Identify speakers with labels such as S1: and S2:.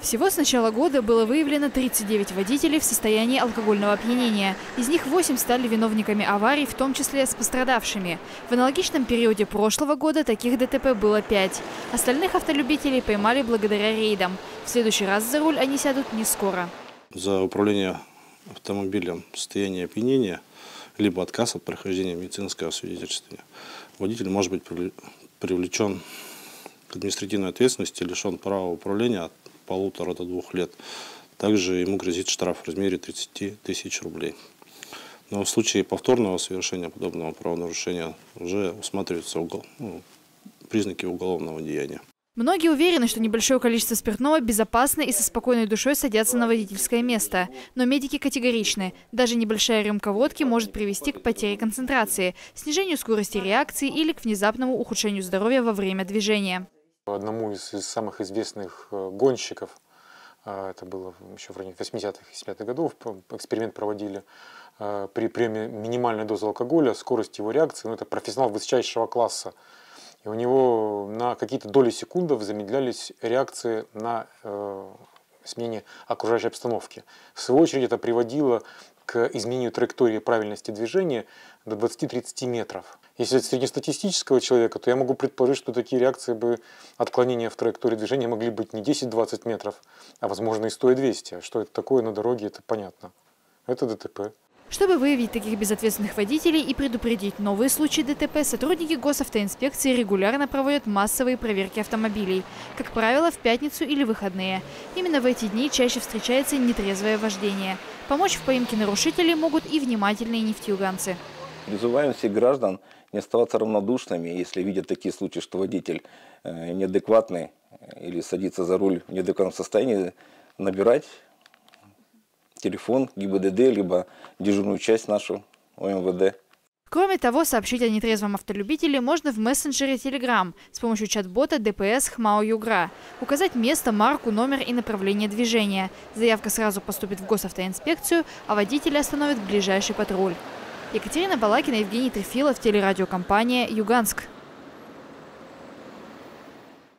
S1: Всего с начала года было выявлено 39 водителей в состоянии алкогольного опьянения. Из них 8 стали виновниками аварий, в том числе с пострадавшими. В аналогичном периоде прошлого года таких ДТП было 5. Остальных автолюбителей поймали благодаря рейдам. В следующий раз за руль они сядут не скоро.
S2: За управление автомобилем в состоянии опьянения либо отказ от прохождения медицинского свидетельствования водитель может быть привлечен к административной ответственности, лишен права управления полутора до двух лет. Также ему грозит штраф в размере 30 тысяч рублей. Но в случае повторного совершения подобного правонарушения уже усматриваются угол, ну, признаки уголовного деяния.
S1: Многие уверены, что небольшое количество спиртного безопасно и со спокойной душой садятся на водительское место. Но медики категоричны. Даже небольшая рюмка водки может привести к потере концентрации, снижению скорости реакции или к внезапному ухудшению здоровья во время движения.
S3: Одному из, из самых известных э, гонщиков, э, это было еще в районе 80-х, 70-х годов, эксперимент проводили, э, при приеме минимальной дозы алкоголя, скорость его реакции, ну это профессионал высочайшего класса, и у него на какие-то доли секундов замедлялись реакции на э, смене окружающей обстановки. В свою очередь это приводило к изменению траектории правильности движения до 20-30 метров. Если это среднестатистического человека, то я могу предположить, что такие реакции бы отклонения в траектории движения могли быть не 10-20 метров, а возможно и 100 и 200. Что это такое на дороге, это понятно. Это ДТП.
S1: Чтобы выявить таких безответственных водителей и предупредить новые случаи ДТП, сотрудники госавтоинспекции регулярно проводят массовые проверки автомобилей, как правило, в пятницу или выходные. Именно в эти дни чаще встречается нетрезвое вождение. Помочь в поимке нарушителей могут и внимательные нефтеюганцы.
S4: Призываем всех граждан не оставаться равнодушными, если видят такие случаи, что водитель э, неадекватный или садится за руль в неадекватном состоянии, набирать телефон ГИБДД, либо дежурную часть нашу ОМВД.
S1: Кроме того, сообщить о нетрезвом автолюбителе можно в мессенджере Telegram с помощью чат-бота ДПС ХМАО Югра. Указать место, марку, номер и направление движения. Заявка сразу поступит в госавтоинспекцию, а водителя остановит ближайший патруль. Екатерина Балакина, Евгений Трефилов, телерадиокомпания «Юганск».